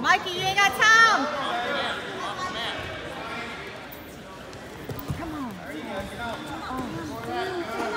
Mikey, you ain't got time. Come on. Oh.